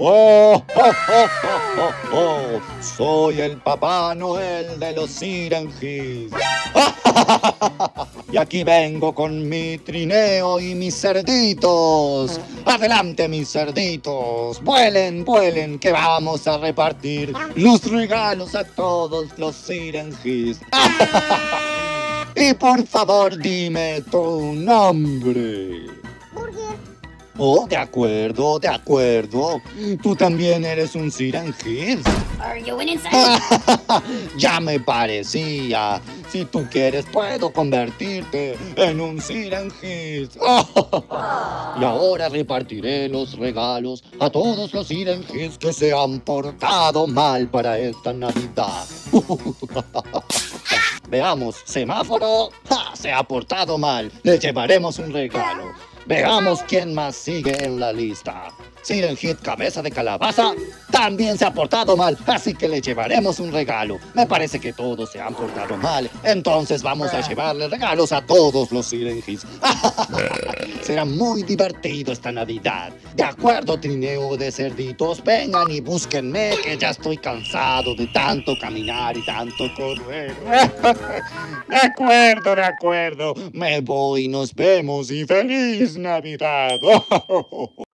Oh, oh, oh, oh, oh, Soy el Papá Noel de los Sirenjis. y aquí vengo con mi trineo y mis cerditos. Adelante, mis cerditos. Vuelen, vuelen, que vamos a repartir los regalos a todos los Sirenjis. y por favor, dime tu nombre. Oh, de acuerdo, de acuerdo. Tú también eres un Siren Are you an ya me parecía. Si tú quieres, puedo convertirte en un Siren y ahora repartiré los regalos a todos los Siren que se han portado mal para esta Navidad. Veamos, semáforo. Se ha portado mal. Le llevaremos un regalo. Veamos quién más sigue en la lista. Siren Hit Cabeza de Calabaza también se ha portado mal, así que le llevaremos un regalo. Me parece que todos se han portado mal, entonces vamos a llevarle regalos a todos los Siren Hits. Será muy divertido esta Navidad. De acuerdo, trineo de cerditos, vengan y búsquenme, que ya estoy cansado de tanto caminar y tanto correr. De acuerdo, de acuerdo. Me voy, nos vemos y feliz Navidad.